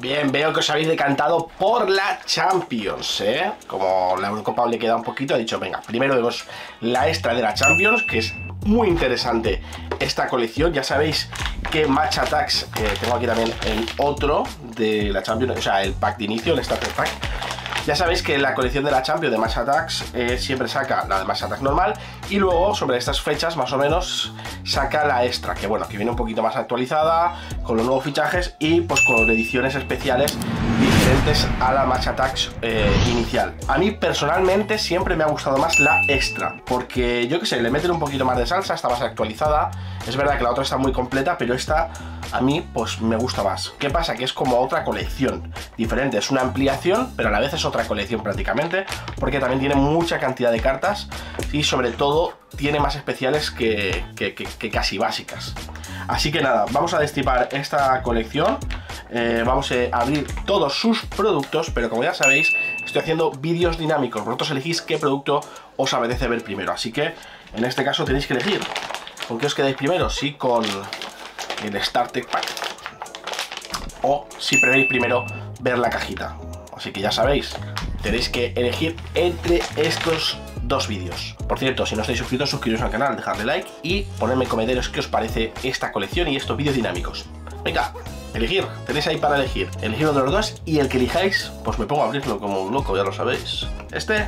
Bien, veo que os habéis decantado por la Champions, ¿eh? Como la Eurocopa le queda un poquito, he dicho, venga, primero vemos la extra de la Champions, que es muy interesante esta colección. Ya sabéis que Match Attacks, eh, tengo aquí también el otro de la Champions, o sea, el pack de inicio, el Starter Pack. Ya sabéis que la colección de la Champions de Match Attacks eh, siempre saca la de Attack normal y luego sobre estas fechas más o menos saca la extra, que bueno, que viene un poquito más actualizada, con los nuevos fichajes y pues con ediciones especiales diferentes a la Match Attacks eh, inicial. A mí personalmente siempre me ha gustado más la extra, porque yo que sé, le meten un poquito más de salsa, está más actualizada. Es verdad que la otra está muy completa, pero esta a mí pues me gusta más. ¿Qué pasa? Que es como otra colección diferente, es una ampliación, pero a la vez es otra colección prácticamente, porque también tiene mucha cantidad de cartas y sobre todo tiene más especiales que, que casi básicas. Así que nada, vamos a destipar esta colección eh, vamos a abrir todos sus productos, pero como ya sabéis, estoy haciendo vídeos dinámicos. Vosotros elegís qué producto os apetece ver primero. Así que en este caso tenéis que elegir con qué os quedáis primero, si con el Starter Pack o si preferís primero ver la cajita. Así que ya sabéis, tenéis que elegir entre estos dos vídeos. Por cierto, si no estáis suscritos, suscribiros al canal, dejadle like y ponedme en comentarios qué os parece esta colección y estos vídeos dinámicos. Venga, elegir, tenéis ahí para elegir. Elegir uno de los dos y el que elijáis, pues me pongo a abrirlo como un loco, ya lo sabéis. Este